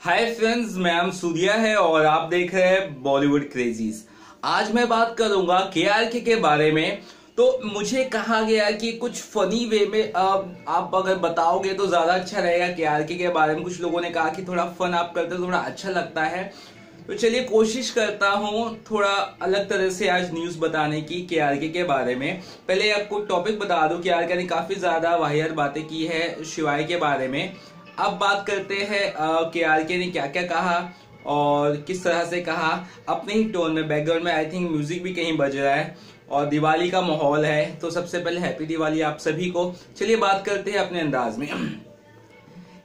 हाय friends मैं am Surya है और आप देख रहे हैं बॉलीवुड क्रेजीज आज मैं बात करूँगा के आर के के बारे में। तो मुझे कहा गया कि कुछ फनी वे में आप, आप अगर बताओगे तो ज़्यादा अच्छा रहेगा के आर के के बारे में। कुछ लोगों ने कहा कि थोड़ा फन आप करते हो थोड़ा अच्छा लगता है। तो चलिए कोशिश करता हूँ थोड़ा अलग तरह से आज न्यूज़ बताने की के आर के के बारे में। पहले आपको टॉपिक बता दूँ के आर के ने काफ़ी ज़्यादा वाहियात बातें की है शिवाय के बारे में। अब बात करते हैं के आर के ने क्या क्या कहा और किस तरह से कहा। अपने ही टोन में बैकग्राउंड में आई थिंक म्यूज़िक भी कहीं बज रहा है और दिवाली का माहौल है। तो सबसे पहले हैप्पी दिवाली आप सभी को। चलिए बात करते हैं अपने अंदाज में।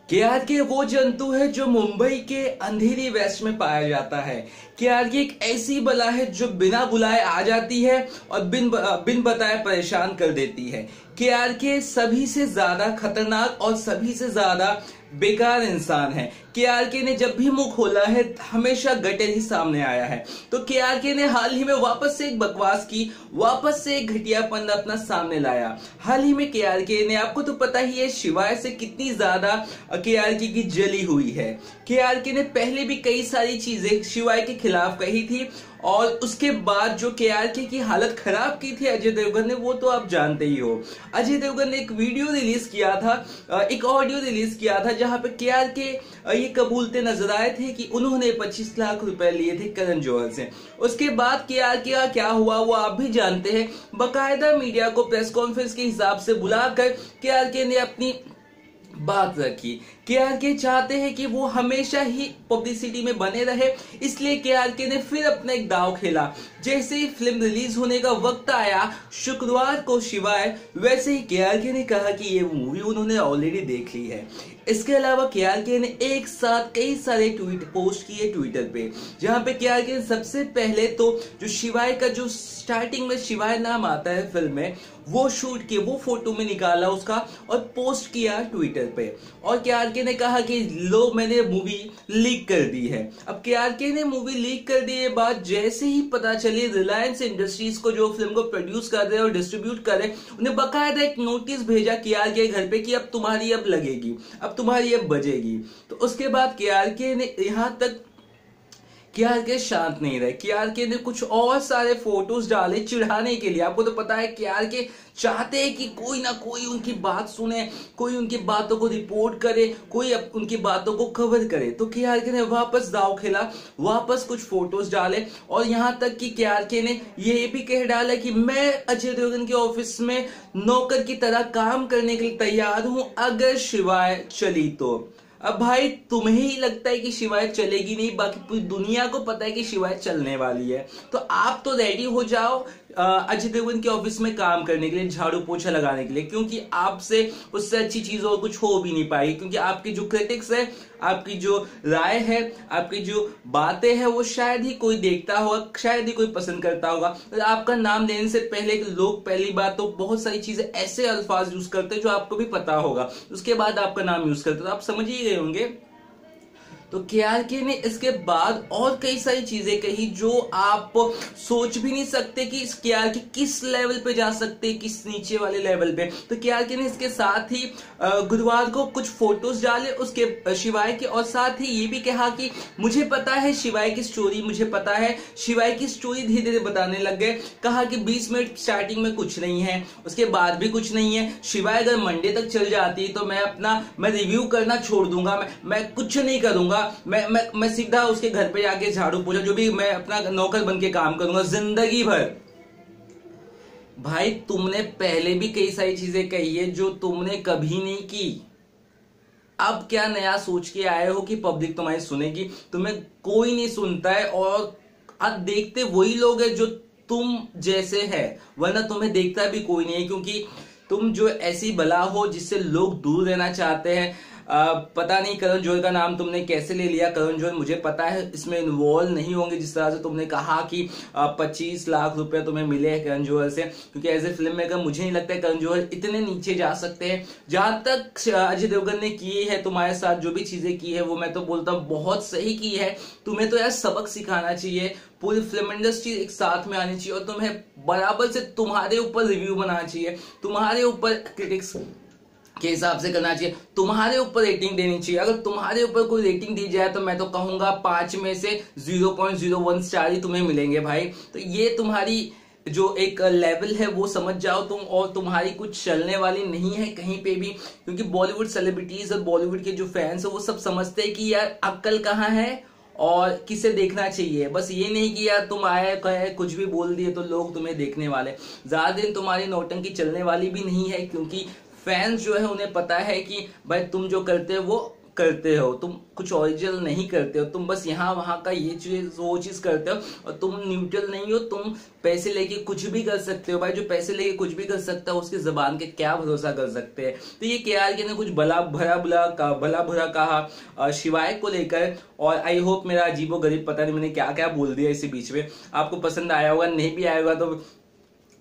के आर के वो जंतु है जो मुंबई के अंधेरी वेस्ट में पाया जाता है। के आर के एक ऐसी बला है जो बिना बुलाए आ जाती है और बिन बिन बताए परेशान कर देती है। के सभी से ज़्यादा खतरनाक और सभी से ज़्यादा बेकार इंसान है। के आर के ने जब भी मुँह खोला है, हमेशा गटर ही सामने आया है। तो के आर के ने हाल ही में वापस से एक बकवास की, वापस से एक घटियापन अपना सामने लाया। हाल ही में के आर के ने, आपको तो पता ही है, शिवाय से कितनी ज़्यादा के आर के की जली हुई है। के आर के ने पहले भी कई सारी चीज़ें शिवाय के खिलाफ कही थी और उसके बाद जो के आर के की हालत खराब की थी अजय देवगन ने, वो तो आप जानते ही हो। अजय देवगन ने एक वीडियो रिलीज़ किया था एक ऑडियो रिलीज़ किया था, जहाँ पे के आर के ये कबूलते नज़र आए थे कि उन्होंने 25 लाख रुपए लिए थे करण जोहर से। उसके बाद के आर के क्या हुआ, वो आप भी जानते हैं। बाकायदा मीडिया को प्रेस कॉन्फ्रेंस के हिसाब से बुलाकर के आर के ने अपनी बात रखी। के आर के चाहते हैं कि वो हमेशा ही पब्लिसिटी में बने रहे, इसलिए के आर के ने फिर अपना एक दाव खेला। जैसे ही फ़िल्म रिलीज़ होने का वक्त आया, शुक्रवार को शिवाय, वैसे ही के आर के ने कहा कि ये मूवी उन्होंने ऑलरेडी देख ली है। इसके अलावा के आर के ने एक साथ कई सारे ट्वीट पोस्ट किए ट्विटर पे, जहाँ पे के आर के सबसे पहले तो जो शिवाय का जो स्टार्टिंग में शिवाय नाम आता है फ़िल्म में, वो शूट किए वो फ़ोटो में निकाला उसका और पोस्ट किया ट्विटर पे। और के के ने कहा कि लो, मैंने मूवी लीक कर दी है। अब के ने मूवी लीक कर दी ये बात जैसे ही पता चली रिलायंस इंडस्ट्रीज़ को जो फ़िल्म को प्रोड्यूस कर रहे और डिस्ट्रीब्यूट कर रहे उन्हें बकायदा एक नोटिस भेजा के आर के घर पे कि अब तुम्हारी अब लगेगी, अब तुम्हारी अब बजेगी। तो उसके बाद के आर के ने यहाँ तक के आर के शांत नहीं रहे। के आर के ने कुछ और सारे फ़ोटोज़ डाले चिढ़ाने के लिए। आपको तो पता है के आर के चाहते हैं कि कोई ना कोई उनकी बात सुने, कोई उनकी बातों को रिपोर्ट करे, कोई उनकी बातों को कवर करे। तो के आर के ने वापस दाव खेला, वापस कुछ फ़ोटोज़ डाले और यहाँ तक कि के आर के ने ये भी कह डाला कि मैं अजय देवगन के ऑफ़िस में नौकर की तरह काम करने के लिए तैयार हूँ, अगर शिवाय चली तो। अब भाई, तुम्हें ही लगता है कि शिवाय चलेगी नहीं? बाकी पूरी दुनिया को पता है कि शिवाय चलने वाली है। तो आप तो रेडी हो जाओ अजय देवगन के ऑफ़िस में काम करने के लिए, झाड़ू पोछा लगाने के लिए, क्योंकि आपसे उससे अच्छी चीज़ और कुछ हो भी नहीं पाएगी क्योंकि आपकी जो क्रिटिक्स है, आपकी जो राय है, आपकी जो बातें हैं, वो शायद ही कोई देखता होगा, शायद ही कोई पसंद करता होगा। तो आपका नाम लेने से पहले लोग पहली बात तो बहुत सारी चीज़ें ऐसे अल्फाज यूज़ करते हैं जो आपको भी पता होगा। उसके बाद आपका नाम यूज़ करते तो आप समझ ही गए होंगे। तो के ने इसके बाद और कई सारी चीज़ें कही जो आप सोच भी नहीं सकते कि इस के किस लेवल पे जा सकते किस नीचे वाले लेवल पे। तो के ने इसके साथ ही गुरुवार को कुछ फ़ोटोज़ डाले उसके शिवाय के, और साथ ही ये भी कहा कि मुझे पता है शिवाय की स्टोरी मुझे पता है शिवाय की स्टोरी धीरे धीरे बताने लग गए। कहा कि 20 मिनट स्टार्टिंग में कुछ नहीं है, उसके बाद भी कुछ नहीं है। शिवाय अगर मंडे तक चल जाती तो मैं अपना, मैं रिव्यू करना छोड़ दूँगा, मैं मैं कुछ नहीं करूँगा। मैं मैं मैं सीधा उसके घर पे जाके झाड़ू पूछा, जो भी मैं अपना नौकर बन के काम करूँगा, ज़िंदगी भर। भाई, तुमने पहले भी कई सारी चीज़ें कही है जो तुमने कभी नहीं की। अब क्या नया सोच के आए हो कि पब्लिक तुम्हारी सुनेगी? तुम्हें कोई नहीं सुनता है और अब देखते वही लोग हैं जो तुम जैसे है, वरना तुम्हें देखता भी कोई नहीं है, क्योंकि तुम जो ऐसी बला हो जिससे लोग दूर रहना चाहते हैं पता नहीं करण जोहर का नाम तुमने कैसे ले लिया? करण जोहर मुझे पता है इसमें इन्वॉल्व नहीं होंगे जिस तरह से तुमने कहा कि पच्चीस लाख रुपए तुम्हें मिले हैं करण जोहर से। क्योंकि एज ए फ़िल्म मेकर मुझे नहीं लगता है करण जोहर इतने नीचे जा सकते हैं। जहाँ तक अजय देवगन ने की है, तुम्हारे साथ जो भी चीज़ें की है, वो मैं तो बोलता हूँ बहुत सही की है। तुम्हें तो यार सबक सिखाना चाहिए, पूरी फ़िल्म इंडस्ट्री एक साथ में आनी चाहिए और तुम्हें बराबर से तुम्हारे ऊपर रिव्यू बनाना चाहिए। तुम्हारे ऊपर क्रिटिक्स के हिसाब से करना चाहिए। तुम्हारे ऊपर रेटिंग देनी चाहिए। अगर तुम्हारे ऊपर कोई रेटिंग दी जाए तो मैं तो कहूँगा पाँच में से zero point zero one star ही तुम्हें मिलेंगे भाई। तो ये तुम्हारी जो एक लेवल है, वो समझ जाओ तुम और तुम्हारी कुछ चलने वाली नहीं है कहीं पे भी। क्योंकि बॉलीवुड सेलिब्रिटीज और बॉलीवुड के जो फैंस है, वो सब समझते हैं कि यार अक्ल कहाँ है और किसे देखना चाहिए। बस ये नहीं कि यार, तुम आए, कहे, कुछ भी बोल दिए तो लोग तुम्हें देखने वाले ज़्यादा दिन तुम्हारी नोटंकी चलने वाली भी नहीं है, क्योंकि फैंस जो है, उन्हें पता है कि, भाई, तुम जो करते हो, वो करते हो। तुम कुछ ओरिजिनल नहीं करते हो। तुम बस यहाँ, वहाँ का ये चीज़, वो चीज़ करते हो और तुम न्यूट्रल नहीं हो। तुम पैसे लेके कुछ भी कर सकते हो। भाई, जो पैसे लेके कुछ भी कर सकता है, उसकी जबान के क्या भरोसा कर सकते हैं? तो ये के आर के ने कुछ भला भरा बुला का भला बुरा कहा शिवाय को लेकर। और आई होप मेरा अजीबो गरीब पता नहीं मैंने क्या क्या बोल दिया इसी बीच में। आपको पसंद आया होगा, नहीं भी आया होगा तो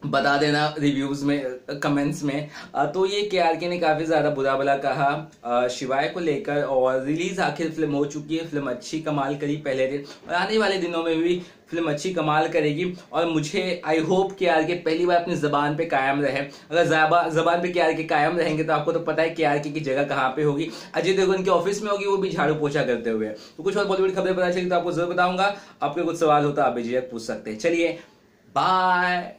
बता देना रिव्यूज़ में कमेंट्स में। तो ये के आर के ने काफ़ी ज़्यादा बुरा भला कहा। शिवाय को लेकर और रिलीज़ आखिर फ़िल्म हो चुकी है। फ़िल्म अच्छी कमाल करी पहले दिन और आने वाले दिनों में भी फ़िल्म अच्छी कमाल करेगी। और मुझे आई होप के आर के पहली बार अपनी जबान पे कायम रहे। अगर जबान पे के आर के कायम रहेंगे तो आपको तो पता है के आर के की जगह कहाँ पे होगी। अजय देवगन के ऑफ़िस में होगी, वो भी झाड़ू पोछा करते हुए। तो कुछ और बॉलीवुड खबरें पता चली तो आपको ज़रूर बताऊँगा। आपके कुछ सवाल होता आप भी पूछ सकते हैं। चलिए बाय